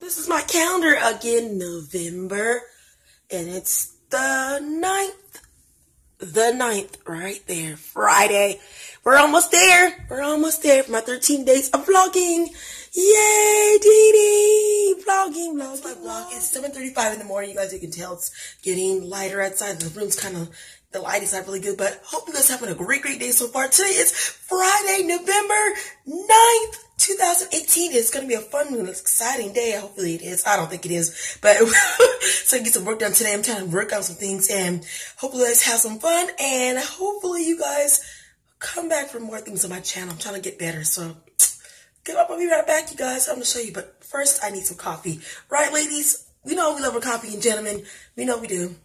This is my calendar again, November, and it's the 9th. The 9th, right there, Friday. We're almost there. We're almost there for my 13 days of vlogging. Yay, Dee Dee! Vlogging, vlogging, my vlog. It's 7.35 in the morning. You guys, you can tell it's getting lighter outside. The room's kind of, the light is not really good, but hope you guys having a great, great day so far. Today is Friday, November 9th. 2018 is going to be a fun and exciting day. Hopefully it is. I don't think it is, but so I get some work done today. I'm trying to work on some things and hopefully guys have some fun and hopefully you guys come back for more things on my channel. I'm trying to get better. So get up. I'll be right back, you guys. I'm going to show you, but first I need some coffee. Right, ladies? We know we love our coffee and gentlemen. We know we do.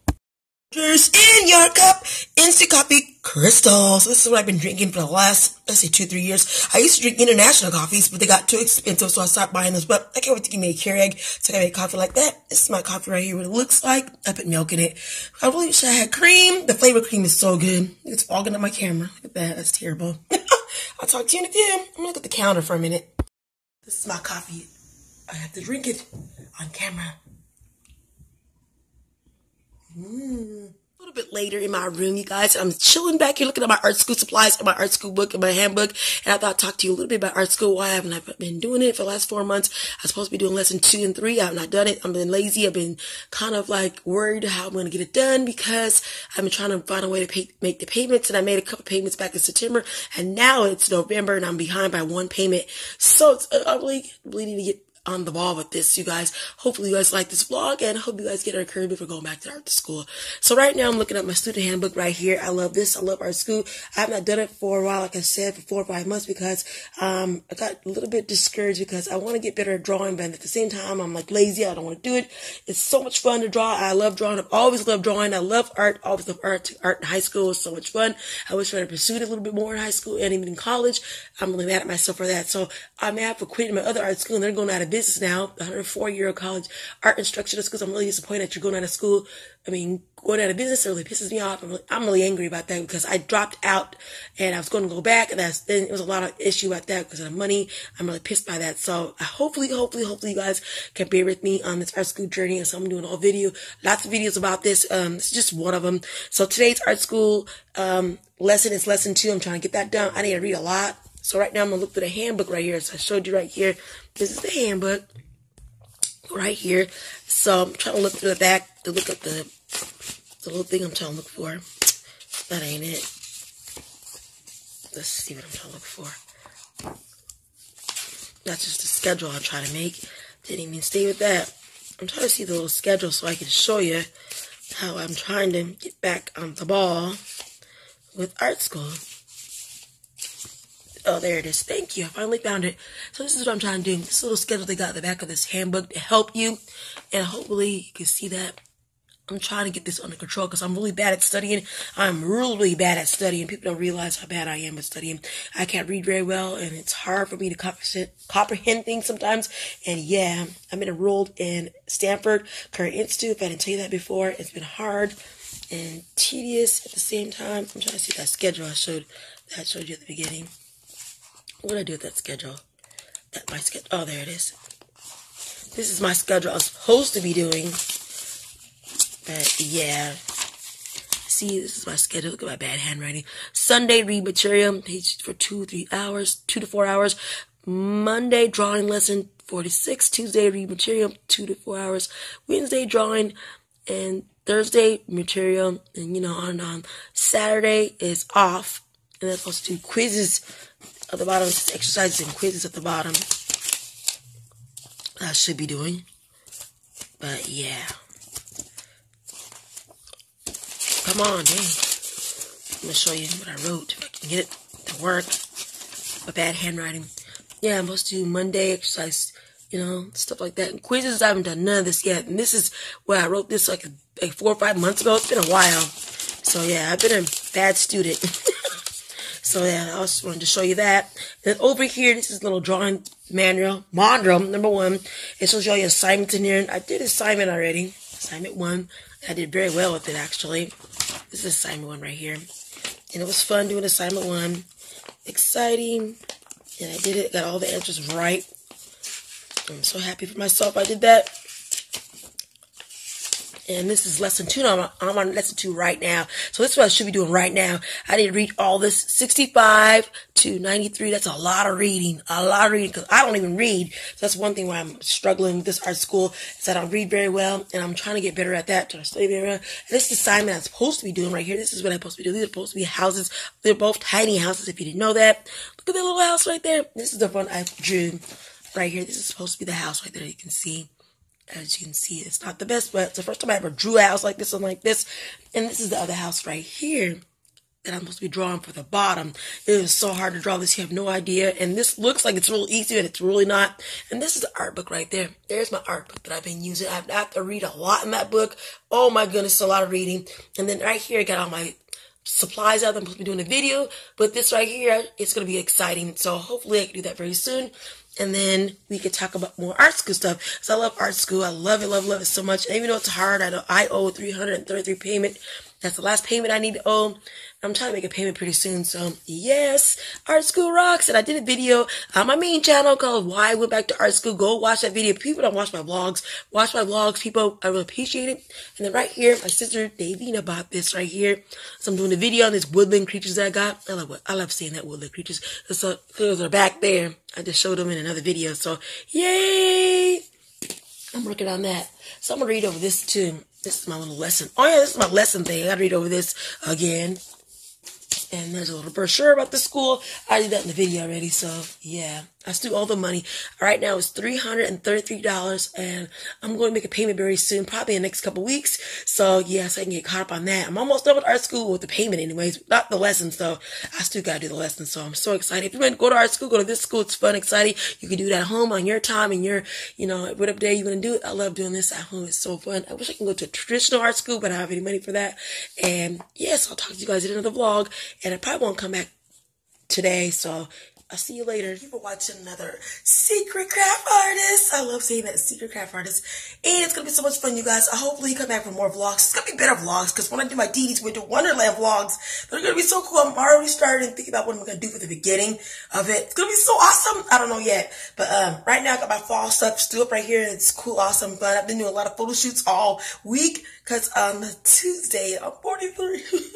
In your cup, instant coffee crystals. This is what I've been drinking for the last, let's say, two, three years. I used to drink international coffees, but they got too expensive, so I stopped buying those. But I can't wait to give me a Keurig so I can make coffee like that. This is my coffee right here, what it looks like. I put milk in it. I really wish I had cream. The flavor cream is so good. It's fogging up my camera. Look at that. That's terrible. I'll talk to you in a few. I'm gonna look at the counter for a minute. This is my coffee. I have to drink it on camera. A little bit later in my room, you guys. I'm chilling back here looking at my art school supplies and my art school book and my handbook. And I thought I'd talk to you a little bit about art school. Why I haven't I been doing it for the last four months? I was supposed to be doing lesson two and three. I have not done it. I've been lazy. I've been kind of like worried how I'm going to get it done because I've been trying to find a way to pay, make the payments. And I made a couple payments back in September. And now it's November and I'm behind by one payment. So it's, uh, I really, really need to get on the ball with this, you guys. Hopefully you guys like this vlog and hope you guys get encouragement for going back to art school. So right now I'm looking at my student handbook right here. I love this. I love art school. I have not done it for a while, like I said, for four or five months because um, I got a little bit discouraged because I want to get better at drawing, but at the same time I'm like lazy. I don't want to do it. It's so much fun to draw. I love drawing. I've always loved drawing. I love art. Always love art. Art in high school was so much fun. I wish I had pursued it a little bit more in high school and even in college. I'm really mad at myself for that. So I'm mad for quitting my other art school and they're going out of business now. 104 year old college art instructor schools. I'm really disappointed that you're going out of school. I mean, going out of business really pisses me off. I'm really, I'm really angry about that because I dropped out and I was going to go back and that's, then it was a lot of issue about that because of money. I'm really pissed by that. So hopefully, hopefully, hopefully you guys can bear with me on this art school journey. And so I'm doing a whole video, lots of videos about this. Um, it's just one of them. So today's art school, um, lesson is lesson two. I'm trying to get that done. I need to read a lot. So right now I'm to look through the handbook right here. So I showed you right here. This is the handbook right here. So I'm trying to look through the back to look at the, the little thing I'm trying to look for. That ain't it. Let's see what I'm trying to look for. That's just the schedule I'm trying to make. Didn't even stay with that. I'm trying to see the little schedule so I can show you how I'm trying to get back on the ball with art school. Oh, there it is. Thank you. I finally found it. So this is what I'm trying to do. This little schedule they got at the back of this handbook to help you. And hopefully you can see that. I'm trying to get this under control because I'm really bad at studying. I'm really, bad at studying. People don't realize how bad I am at studying. I can't read very well and it's hard for me to comprehend things sometimes. And yeah, been enrolled in Stratford Career Institute. If I didn't tell you that before, it's been hard and tedious at the same time. I'm trying to see that schedule I showed that I showed you at the beginning. What did I do with that schedule? That my schedule. Oh, there it is. This is my schedule I was supposed to be doing. But yeah. See, this is my schedule. Look at my bad handwriting. Sunday, read material page for two, three hours, two to four hours. Monday, drawing lesson 46. Tuesday, read material, two to four hours. Wednesday, drawing. And Thursday, material. And, you know, on and on. Saturday is off. And I'm supposed to do quizzes at the bottom. Exercises and quizzes at the bottom. I should be doing. But, yeah. Come on, dang. I'm gonna show you what I wrote if I can get it to work. My bad handwriting. Yeah, I'm supposed to do Monday exercise, you know, stuff like that. And quizzes, I haven't done none of this yet. And this is where I wrote this like, like four or five months ago. It's been a while. So yeah, I've been a bad student. so yeah, I just wanted to show you that. Then over here, this is a little drawing manual, Mondrum, number one. It shows you all your assignments in here. I did assignment already. Assignment one. I did very well with it, actually. This is assignment one right here. And it was fun doing assignment one. Exciting. And I did it, got all the answers right. I'm so happy for myself I did that. And this is lesson two. I'm, I'm on lesson two right now. So this is what I should be doing right now. I need to read all this 65 to 93. That's a lot of reading. A lot of reading because I don't even read. So that's one thing where I'm struggling with this art school is I don't read very well. And I'm trying to get better at that, trying to study very. And this assignment I'm supposed to be doing right here. This is what I'm supposed to be doing. These are supposed to be houses. They're both tiny houses if you didn't know that. Look at that little house right there. This is the one I drew right here. This is supposed to be the house right there. You can see as you can see, it's not the best, but it's the first time I ever drew a house like this and like this. And this is the other house right here that I'm supposed to be drawing for the bottom. It is so hard to draw this. You have no idea. And this looks like it's real easy, but it's really not. And this is the art book right there. There's my art book that I've been using. I have to read a lot in that book. Oh my goodness, a lot of reading. And then right here, I got all my supplies out. I'm supposed to be doing a video, but this right here, it's going to be exciting. So hopefully I can do that very soon and then we could talk about more art school stuff. So I love art school. I love it, love, love it so much. And even though it's hard, I I owe 333 payment. That's the last payment I need to owe. I'm trying to make a payment pretty soon. So yes, art school rocks. And I did a video on my main channel called why I went back to art school. Go watch that video. People don't watch my vlogs. Watch my vlogs. People, I really appreciate it. And then right here, my sister Davina bought this right here. So I'm doing a video on these woodland creatures that I got. I love I love seeing that woodland creatures. So those are back there. I just showed them in another video. So yay! I'm working on that. So I'm gonna read over this too. This is my little lesson. Oh yeah, this is my lesson thing. I gotta read over this again. And there's a little brochure about the school. I did that in the video already, so yeah. I still all the money. Right now it's $333 and I'm going to make a payment very soon, probably in the next couple weeks. So yes, I can get caught up on that. I'm almost done with art school with the payment anyways, not the lessons though. I still gotta do the lessons, so I'm so excited. If you want to go to art school, go to this school. It's fun, exciting. You can do it at home on your time and your, you know, whatever day you want to do it. I love doing this at home. It's so fun. I wish I can go to a traditional art school, but I don't have any money for that. And yes, I'll talk to you guys in another vlog and I probably won't come back today. So I'll see you later. You for watching another Secret Craft Artist. I love saying that, Secret Craft Artist. And it's going to be so much fun, you guys. I hopefully come back for more vlogs. It's going to be better vlogs because when I do my Dee Dee's Winter Wonderland vlogs, they're going to be so cool. I'm already starting thinking about what I'm going to do for the beginning of it. It's going to be so awesome. I don't know yet. But um, right now, I got my fall stuff still up right here. It's cool, awesome, fun. I've been doing a lot of photo shoots all week because on um, Tuesday, I'm 43.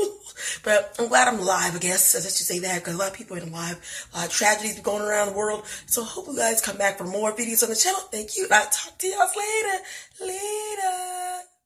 but I'm glad I'm live, I guess. I should say that because a lot of people ain't live. A lot of tragedies going around the world. So hope you guys come back for more videos on the channel. Thank you. I'll talk to y'all later. Later.